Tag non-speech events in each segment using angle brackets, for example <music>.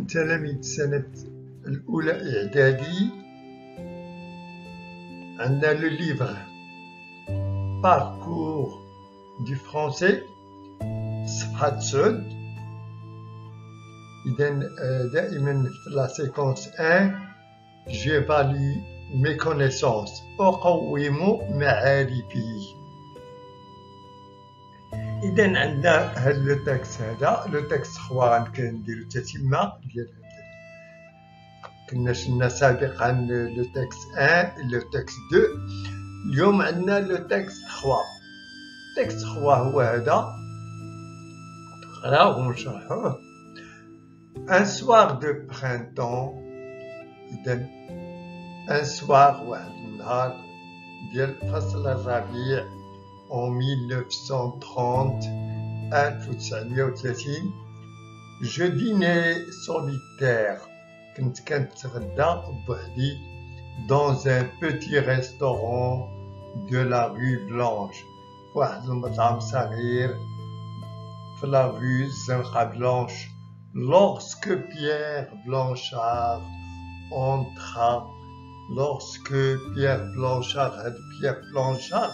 كنت تلاميذ سنة الأولى إعدادي عندنا لو ليفر باركور دي فرونسي صفحة تسعود إذا دائما في لا سيكونس 1 جيفالي مي كونيسونس أقوم معارفي إذا عندنا هاد لو تاكس هذا لو تاكس خوان كنديرو تتمة ديال كنا شفنا سابقا لو تاكس 1 لو تاكس 2 اليوم عندنا لو تاكس 3 تاكس 3 هو هذا. نقراوه ونشرحوه ان سوار دو برينتون إذا ان سوار واحد النهار ديال فصل الربيع. en 1930 à Tanzania Je dînais solitaire dans un petit restaurant de la rue Blanche. Flavius Blanche, lorsque Pierre Blanchard entra, lorsque Pierre Blanchard, Pierre Blanchard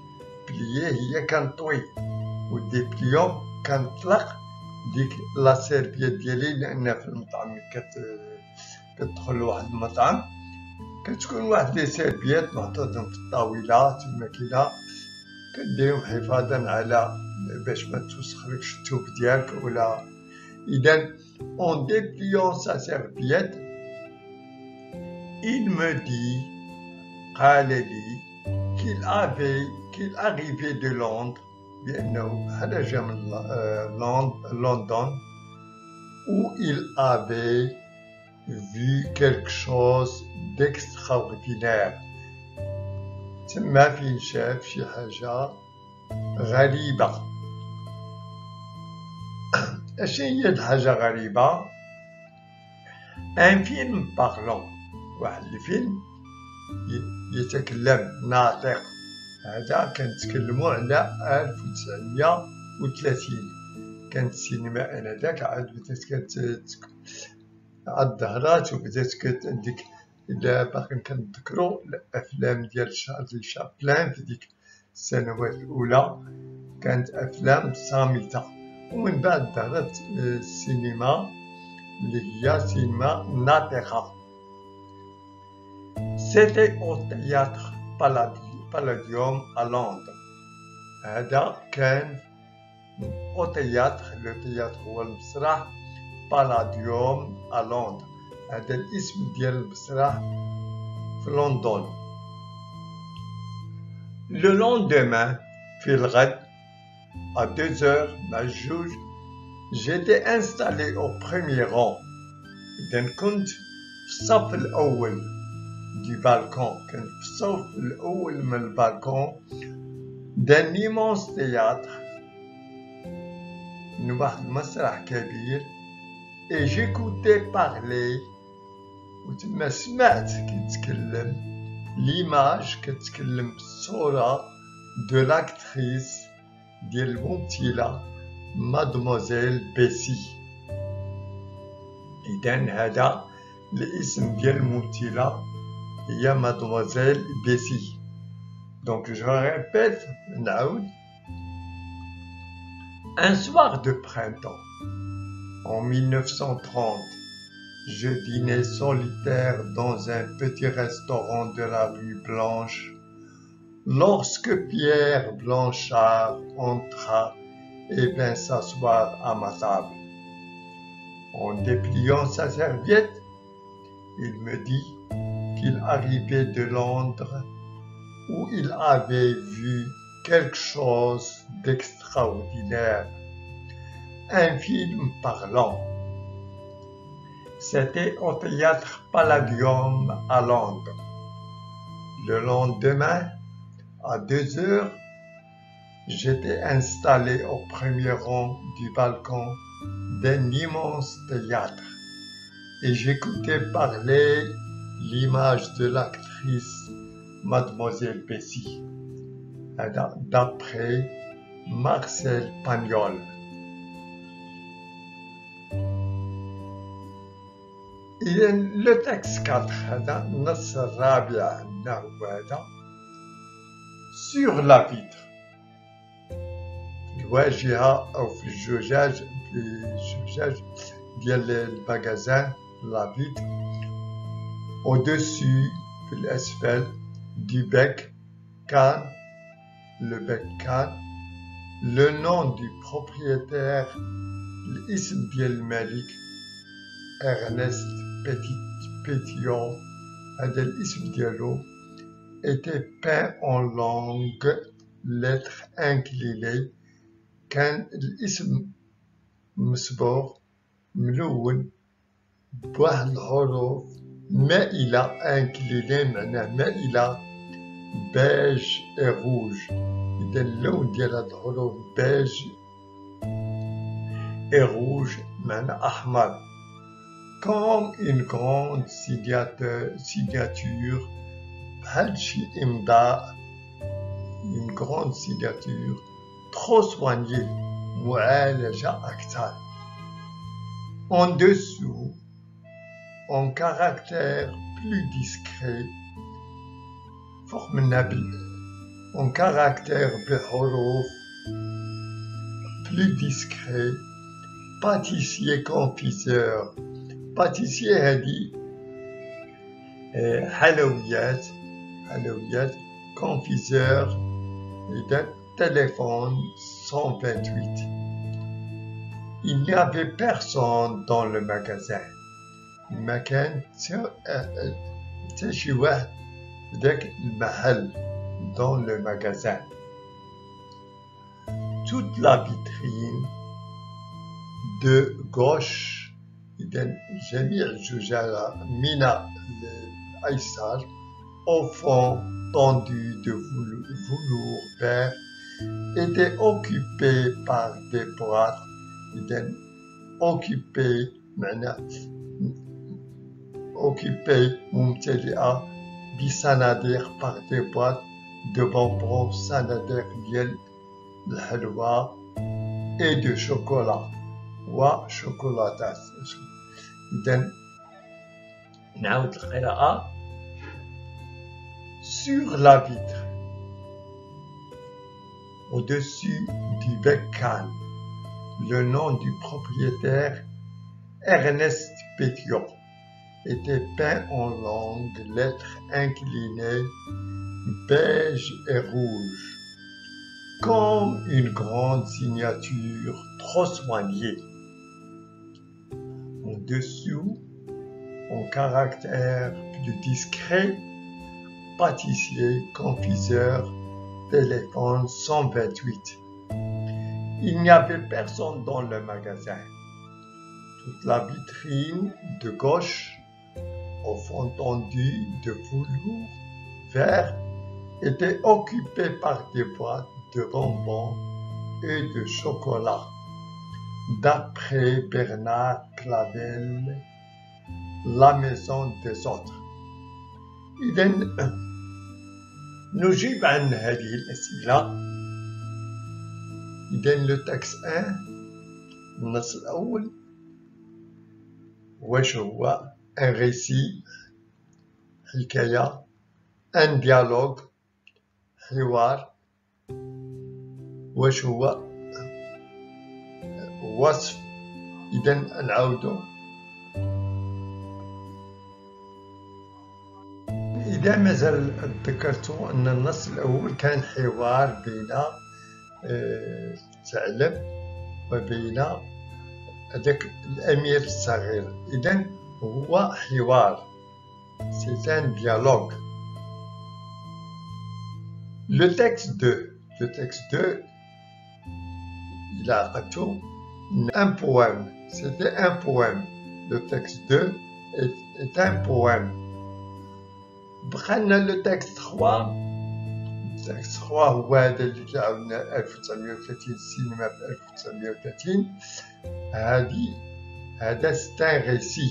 بليي هي كنطوي والديبليون كنطلق ديك لا سيرفيت ديالي لأن في المطعم كت كتدخل لواحد المطعم كتكون واحد لي سيرفيت محطوطين في الطاولة تما كدا كديرهم حفاظا على باش ما توسخلكش الثوب ديالك ولا اذا اون ديبليون سا سيرفيت il me dit قال لي qu'il avait qu'il arrivait de Londres بأنه هذا جاء من لندن où il avait vu quelque chose d'extraordinaire تما فين شاف شي حاجة غريبة اشنو هي الحاجة غريبة ان فيلم بارلون واحد الفيلم يتكلم ناطق. هذا كنتكلموا على 1930 كانت السينما آنذاك عاد بدات كت عاد ظهرات وبدات كت عندك إلا باقي كنتذكروا الأفلام ديال شارلي شابلان في ديك السنوات الأولى. كانت أفلام صامتة. ومن بعد ظهرت السينما اللي هي سينما ناطقة. سيتي او تياتر بالاديوم ا لندن هذا كان او تياتر لو تياتر هو المسرح بالاديوم ا لندن هذا الاسم ديال المسرح في لندن لو لوندومان في الغد à 2 heures مع الجوج j'étais installé au premier rang إذا كنت في الصف الأول دي بالكون كنت في الصف الأول من البالكون d'un immense théâtre من واحد المسرح كبير et j'écoutais parler وتما سمعت كيتكلم ليماج كتكلم بالصورة دو لاكتريس ديال الممثلة مادموزيل بيسي إذا هذا الاسم ديال الممثلة il y a mademoiselle Bessie. Donc je répète, Naoud. Un soir de printemps, en 1930, je dînais solitaire dans un petit restaurant de la rue Blanche lorsque Pierre Blanchard entra et vint s'asseoir à ma table. En dépliant sa serviette, il me dit arrivait de Londres où il avait vu quelque chose d'extraordinaire. Un film parlant. C'était au théâtre Palladium à Londres. Le lendemain, à deux heures, j'étais installé au premier rang du balcon d'un immense théâtre et j'écoutais parler l'image de l'actrice Mademoiselle Bessie, d'après Marcel Pagnol. إذا لو تكس 4 هذا النص الرابع عندنا هو هذا سور لا فيتر في الواجهة أو في الزجاج في الزجاج ديال المغازان لا فيتر au dessus في الأسفل du bec كان le bec كان le nom du propriétaire الاسم ديال الملك Ernest Pétillon هذا الاسم ديالو était peint en langue lettres inclinées كان الاسم مصبوغ ملون بواحد الحروف مائلة انكليني معناه مائلة بيج اي روج إذا اللون ديال هاد الحروف بيج اي روج معناه أحمر comme une grande signature, Imda, une grande signature, trop soignée, En dessous, en caractère plus discret, forme en caractère plus discret, pâtissier confiseur. pâtissier hadi, euh, et halawiyat, halawiyat, confiseur d'un téléphone 128. Il n'y avait personne dans le magasin. ما كان حتى شي واحد ذاك المحل dans le magasin toute la vitrine de gauche إذا جميع الزجاجة من الأيسر au fond tendu de velours vert était occupé par des boîtes إذا occupé معنى occupé ممتلئة بصناديق par des boîtes de bonbons صناديق ديال الحلوى et de chocolat وشوكولاتات إذا نعود القراءة sur la vitre au-dessus du bec le nom du propriétaire Ernest Pétion était peint en longues lettres inclinées beige et rouge comme une grande signature trop soignée dessous, en caractère plus discret, pâtissier, confiseur, téléphone 128. Il n'y avait personne dans le magasin. Toute la vitrine de gauche, au fond tendu de velours vert, était occupée par des boîtes de bonbons et de chocolat. D'après Bernard Clavel, La maison des autres. إذا نجيب عن هذه الأسئلة إذا لو تاكس 1 النص الأول واش هو ريسي حكاية ان ديالوج حوار واش هو وصف إذا نعاودو إذا مازال تذكرتو أن النص الأول كان حوار بين ثعلب آه، وبين هذاك الأمير الصغير. إذا هو حوار سي ان ديالوج لو تكست 2 لو تكست 2 إلا عقدتو un poème. C'était un poème. le texte 2 est, est un poème. بقينا le texte 3 le texte 3 هو هذا اللي كيعاودنا 1930 السينما في 1930 هذه هذا ستان ريسي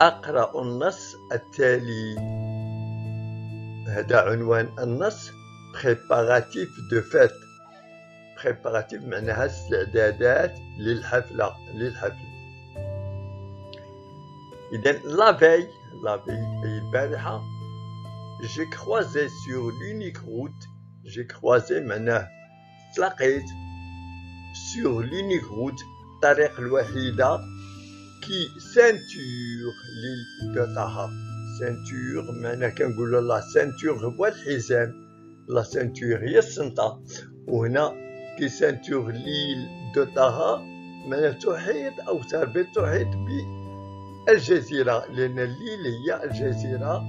أقرأ النص التالي هذا عنوان النص préparatif de fête préparatif معناها استعدادات للحفلة للحفل إذا لا في لا في أي البارحة j'ai croisé sur l'unique route j'ai croisé معناه تلاقيت sur l'unique route الطريق الوحيدة كي سانتور ليل دو طه سانتور معناه كنقولوا لا سانتور هو الحزام لا سانتور هي السنطة وهنا كي سانتور ليل دو طه معناه تحيط أو تربط تحيط بالجزيرة لأن الليل هي الجزيرة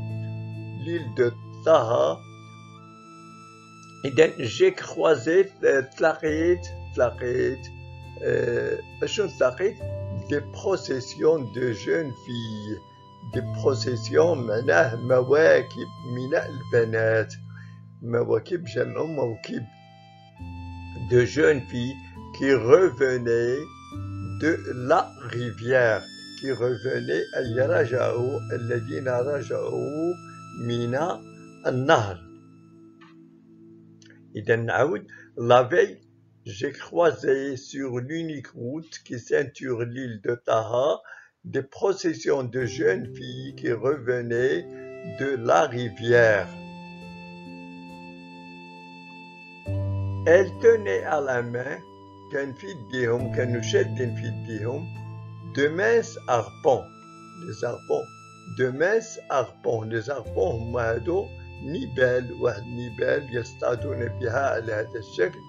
ليل دو طه إذا جي كروازي تلاقيت تلاقيت شنو تلاقيت des processions de jeunes filles des processions معناه مواكب من البنات مواكب جمع موكب de jeunes filles qui revenaient de la rivière qui revenaient أي رجعوا الذين رجعوا من النهر إذا نعود la veille j'ai croisé sur l'unique route qui ceinture l'île de Taha des processions de jeunes filles qui revenaient de la rivière. Elles tenaient à la main de minces harpons, des harpons, de minces harpons, des harpons هادو نبال واحد نبال يصطادون بها على هذا الشكل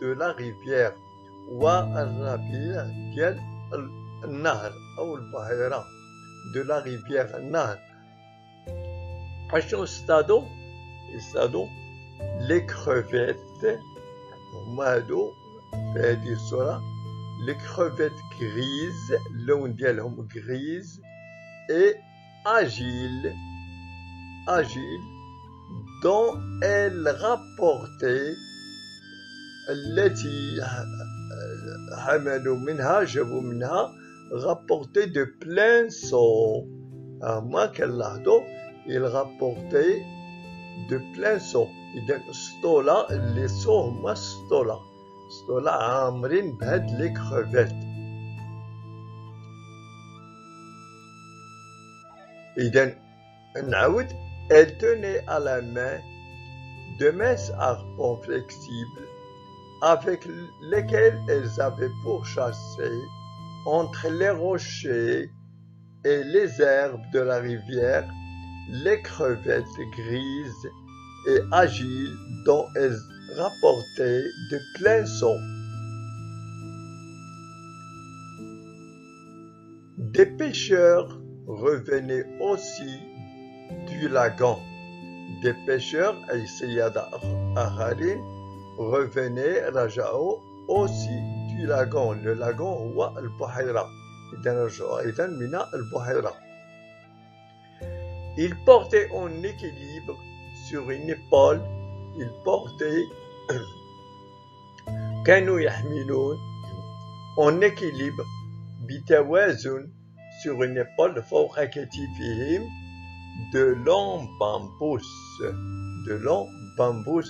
de la rivière. De la rivière au stado, stado, les crevettes, les crevettes grises, l'un d'elles grise et agile, agile, dont elle rapportait التي حملوا منها جابوا منها rapporté de plein saut ما كنلاحظوا il rapportait de plein saut إذا سطولة اللي سو هما سطولة سطولة عامرين بهاد لي كروفيت إذا نعاود elle tenait à la main de minces harpons flexibles avec lesquels elles avaient pourchassé entre les rochers et les herbes de la rivière les crevettes grises et agiles dont elles rapportaient de pleins sons. Des pêcheurs revenaient aussi du lagon. Des pêcheurs, revenaient رجعوا aussi du lagon le lagon هو البحيرة إذا رجعوا أيضا من البحيرة Il portait en équilibre sur une épaule il portait <clears throat> كانوا يحملون en équilibre بتوازن sur une épaule فوق كتفهم de longs bambous de longs bambous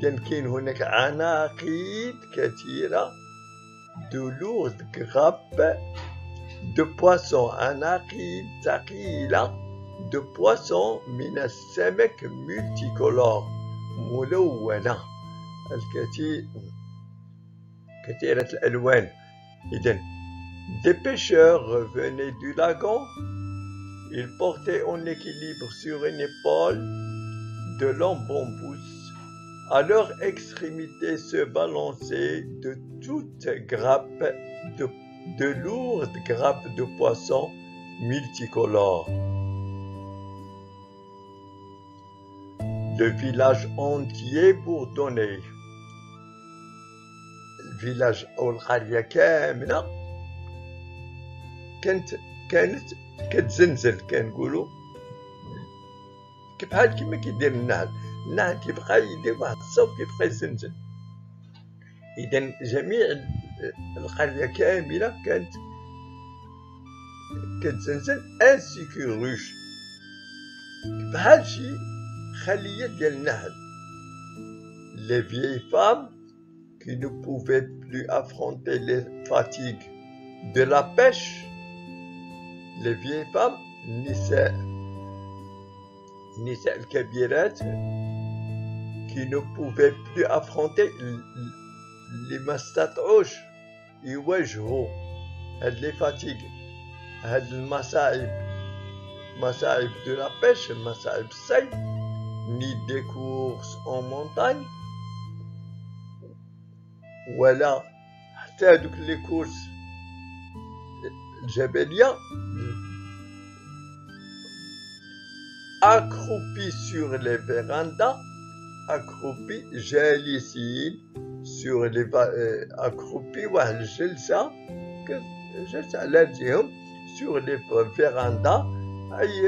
إذا كاين هناك عناقيد كثيرة de lourdes grappes de poissons عناقيد ثقيلة de poissons من السمك multicolore ملونة الكثير كثيرة الألوان إذا des pêcheurs revenaient du lagon ils portaient en équilibre sur une épaule de longs bambous à leur extrémité se balançaient de toutes grappes de, de lourdes grappes de poissons multicolores le village entier bourdonnait الفيلاج او القريه كامله كانت كانت كتزنزل كنقولوا بحال كيما كيدير النهل النهل كيبقى يدير واحد الصوت كيبقى يزنزل اذا جميع القريه كامله كانت كتزنزل انسي كيغوش بحال شي خليه ديال النهل لي فيي فام qui ne pouvaient plus affronter les fatigues de la pêche, les vieilles femmes, نساء نساء الكبيرات qui ne pouvait plus affronter les mastatouches. Et ouais, je vois. Elle les fatigue. Elle masaïb. De la pêche, masaïb saï. Ni des courses en montagne. Voilà. C'est donc les courses. Jabelia. Accroupi sur les vérandas accroupis جالسين sur les accroupis واحد الجلسة جلسة على رجليهم sur les vérandas أي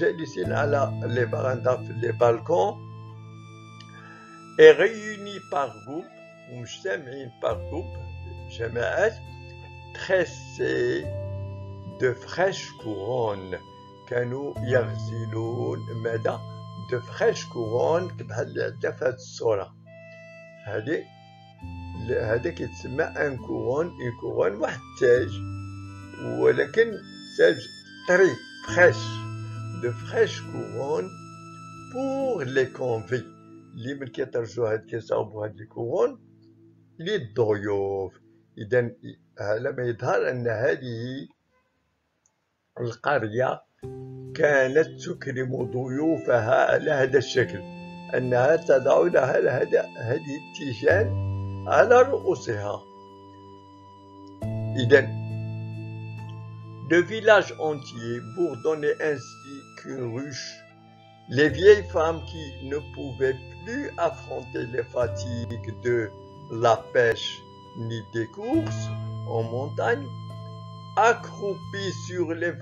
جالسين على لي فيراندا في لي بالكون et réunis par groupe ومجتمعين par groupe جماعات tressés de fraîches couronnes كانوا يغزلون ماذا تفخش كوغون بحال عندها في هاد الصورة هادي هذا كيتسمى ان كوغون ان كوغون واحد التاج ولكن تاج طري فخش دو فخش كوغون بور لي كونفي لي من كيترجو هاد كيصاوبو هاد الكوغون للضيوف اذا على ما يظهر ان هذه القريه كانت تكرم ضيوفها على هذا الشكل أنها تضع لها هذا هذه التيجان على رؤوسها إذا Le village entier bourdonnait ainsi qu'une ruche. Les vieilles femmes qui ne pouvaient plus affronter les fatigues de la pêche ni des courses en montagne, accroupies sur les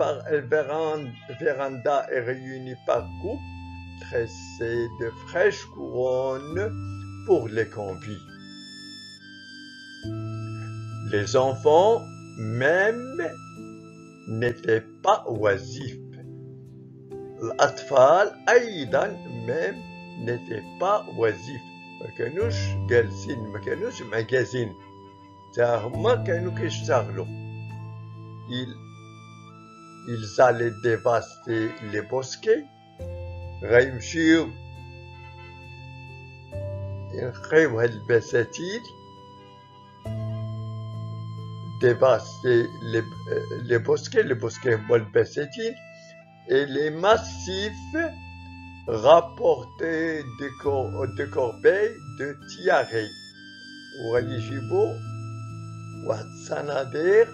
vérandas et réunies par groupe, tressées de fraîches couronnes pour les convives. Les enfants, même, n'étaient pas oisifs. الأطفال أيضا même n'étaient pas oisifs ما كانوش جالسين ما كانوش معجزين تا هما كانوا كيشتغلوا ils, ils allaient dévaster les bosquets غيمشيو ينقيو هاد البساتين dévaster les, les bosquets, les bosquets bolbessétines, et les massifs rapportés de, cor de corbeilles de tiare. ويجيبوا واحد الصناديق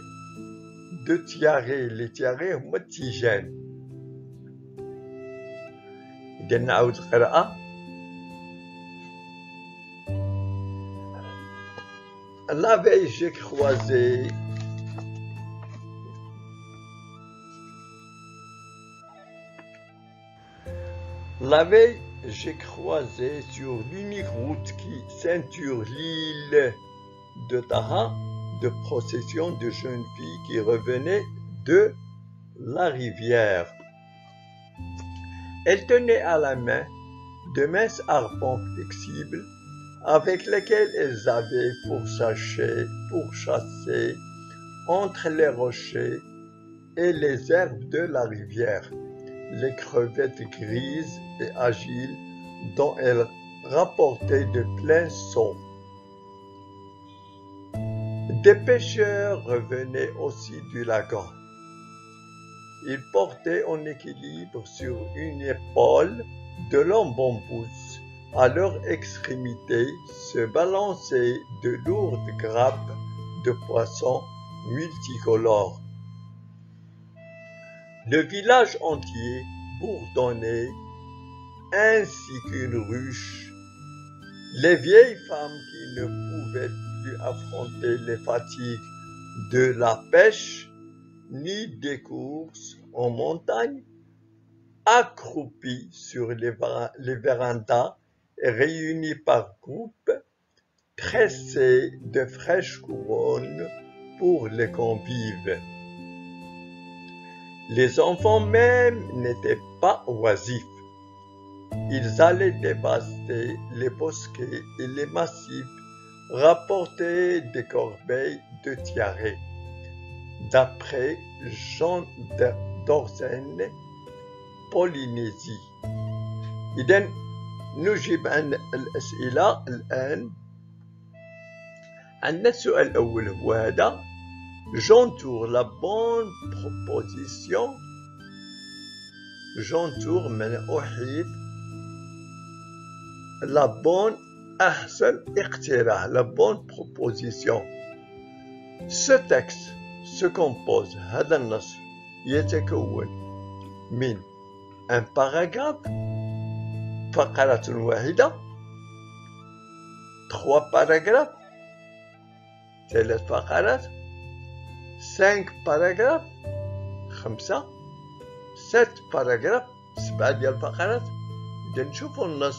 de tiare les tiare هما التيجان إذا نعاود القراءة La veille, j'ai croisé La veille, j'ai croisé sur l'unique route qui ceinture l'île de Taha de procession de jeunes filles qui revenaient de la rivière. Elles tenaient à la main de minces harpons flexibles avec lesquels elles avaient pourchassé, chasser entre les rochers et les herbes de la rivière les crevettes grises et agiles dont elles rapportaient de pleins sauts. Des pêcheurs revenaient aussi du lagon. Ils portaient en équilibre sur une épaule de longs à leur extrémité se balançaient de lourdes grappes de poissons multicolores. Le village entier bourdonnait ainsi qu'une ruche. Les vieilles femmes qui ne pouvaient affronter les fatigues de la pêche ni des courses en montagne, accroupies sur les, les vérandas réunis par groupes, tressaient de fraîches couronnes pour les convives. Les enfants même n'étaient pas oisifs. Ils allaient dévaster les bosquets et les massifs, rapporter des corbeilles de tiare. D'après Jean d'Orsen, Polynésie. نجيب عن الأسئلة الآن عندنا السؤال الأول هو هذا j'entoure la bonne proposition j'entoure من أحيط la bonne أحسن اقتراح la bonne proposition ce texte se compose هذا النص يتكون من un paragraphe فقرة واحدة trois paragraphes ثلاث فقرات cinq paragraphes خمسة ست باراجراف سبعة ديال الفقرات إذا نشوفو النص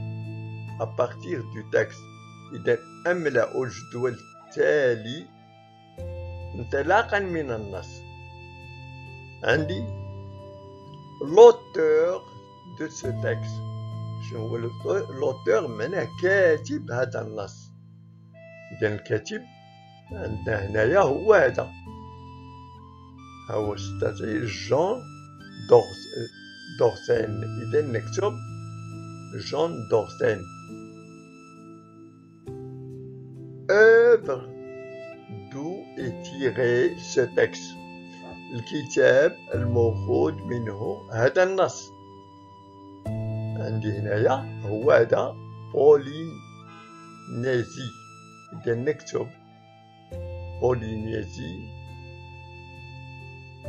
à partir du texte إذا أملأ الجدول التالي انطلاقا من النص عندي l'auteur de ce texte شنو هو لوتور معناه كاتب هذا النص إذا الكاتب عندنا هنايا هو هذا هو ستاتي جون دورسين إذا نكتب جون دورسين œuvre. D'où est tiré ce texte? الكتاب الموجود منه هذا النص عندي هنايا هو هذا بولينيزي إذا نكتب بولينيزي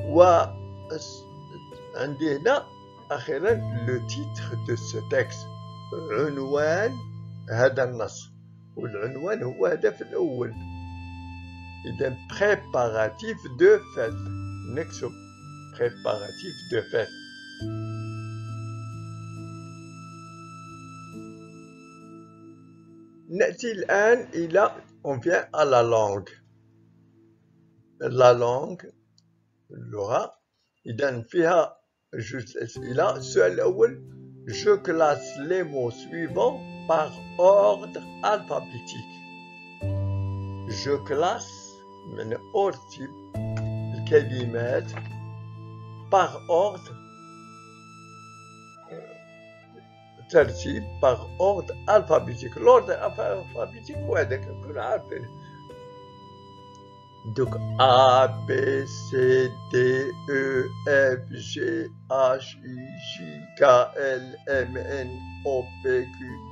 و عندي هنا أخيرا لو تيتر دو سو تكست عنوان هذا النص والعنوان هو هذا في الأول إذا بريباراتيف دو فات نكتب بريباراتيف دو فات نأتي الآن إلى on vient à la langue la langue اللغة إذا فيها جوج أسئلة السؤال الأول je classe les mots suivants par ordre alphabétique. Je classe من أرتب الكلمات par ordre euh, ترتيب par ordre alphabétique. L'ordre alphabétique هو هذاك كنا Donc A, B, C, D, E, F, G, H, I, J, K, L, M, N, O, P, Q,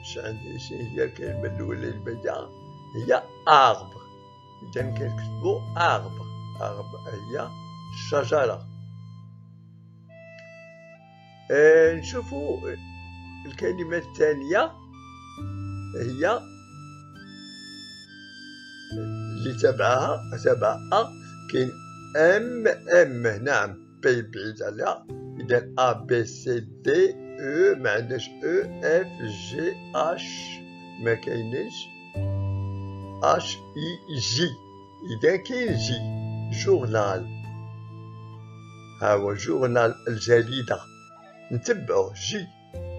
بأ اش عندي شنو هي الكلمة الأولى اللي بادية هي arbre إذا كنكتبو arbre arbre هي الشجرة آه نشوفو الكلمة الثانية هي اللي تبعها تبعها كاين ام ام نعم بي بعيد عليها اذا ا بي سي دي او ما عندناش او اف جي اش ما كاينش اش اي جي اذا كاين جي جورنال ها هو جورنال الجريدة نتبعو جي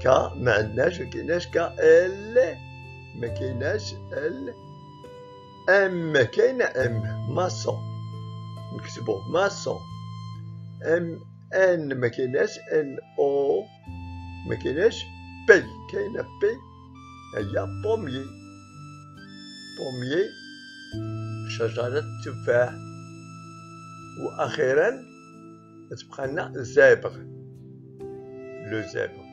كا ما عندناش ما كايناش كا ال ما كايناش ال ام كاينه ام ماسون نكتبو ماسون ام ان ما كايناش ان او ما كايناش بي كاينه بي هي بوميي بوميي شجرة تفاح وأخيرا تبقى لنا زابغ لو زابغ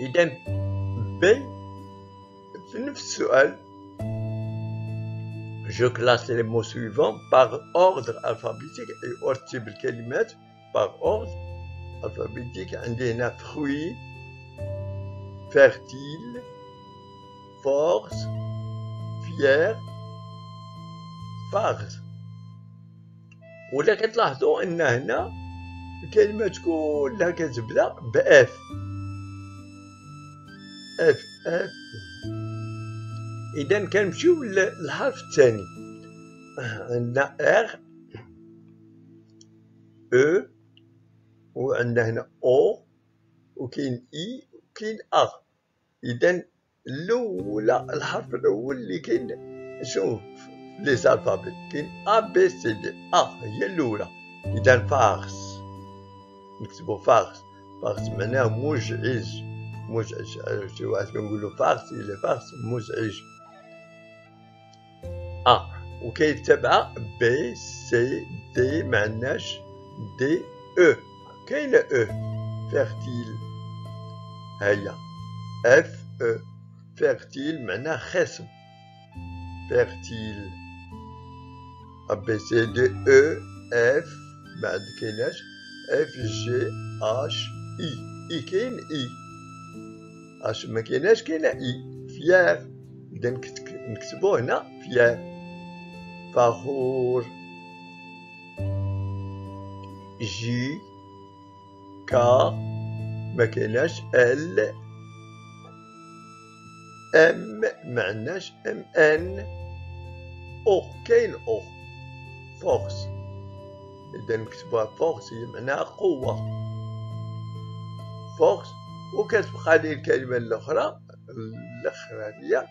إذا بي في نفس السؤال je classe les mots suivants par ordre alphabétique et أرتب الكلمات par ordre Alphabétique هنا fruit fertile force fier farce. ولا كتلاحظوا ان هنا الكلمات كلها كتبدا باف اف اف اذا كنمشيو للحرف الثاني عندنا ار أو وعندنا هنا أو وكاين إي وكاين ا اذا الأولى الحرف الأول اللي كاين شوف لي زالفابيت كاين أ بي سي دي ا هي الأولى. اذا فارس نكتبو فارس. فارس معناه مزعج. مزعج شي واحد كنقولو فارس إلى فارس مزعج. أ وكيتبع بي سي دي معناش دي أو كاينه او فيرتيل هيا اف او فيرتيل معناه خصم فيرتيل ا بي سي دي او اف بعد كايناش اف جي اش اي اي كاين اي اش ما كايناش كاينه اي فيار اذا نكتبو هنا فيار فخور جي كا ما كايناش ال. ام. ما عندناش ام ان. أو. كاين أو. فورس. إذا نكتبوها فورس هي معناها قوة. فورس. وكتبقى لي الكلمة الأخرى الأخرانية.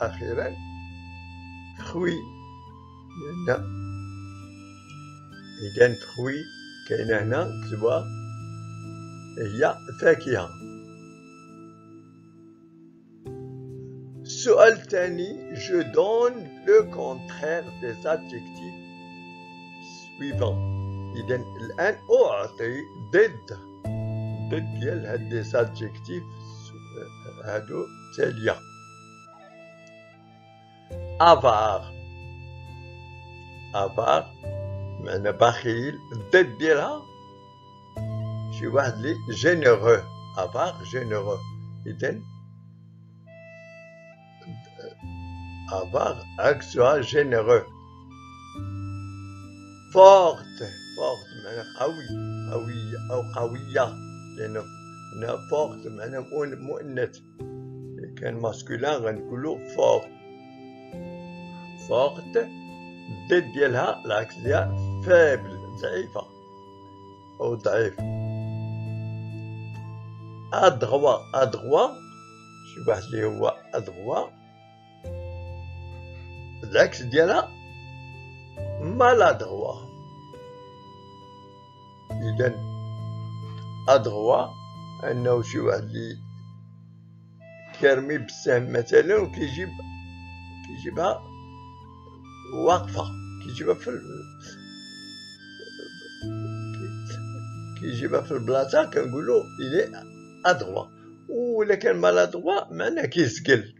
أخيرا خوي لأن إذا خوي كاينة هنا نكتبوها هي فاكهة السؤال الثاني je donne le contraire des adjectifs suivants إذا الآن أعطي ضد ضد ديال هاد لي زادجيكتيف هادو تالية افار افار معنى بخيل الضد ديالها شي واحد لي جينيرو افار جينيرو إذا افار عكسها جينيرو فورت فورت معناها قوي قوي أو قوية لأنه هنا فورت معناها مؤنث كان ماسكولان غنقولو فورت فورت الضد ديالها العكس ديالها فابل ضعيفة أو ضعيف أدغوا أدغوا شي واحد اللي هو أدغوا العكس ديالها مالادغوا إذا أدغوا أنه شي واحد اللي كيرمي بالسهم مثلا وكيجيب كيجيبها واقفة كيجيبها في كيجيبها في البلاصة كنقولو إلي أدغوا ولا كان مالادغوا معناه كيسقل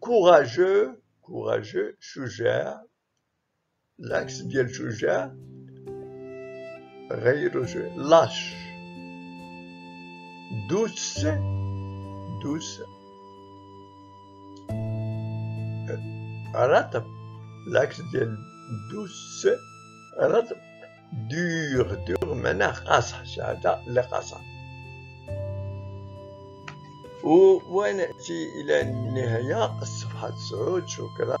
courageux courageux شجاع العكس ديال شجاع غير شجاع لاش دوس دوس رطب العكس ديال دوس رطب دور دور معناه قاصح شهادة اللي قاصح ونأتي إلى النهاية. الصفحة تسعود. شكرا.